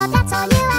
That's all you.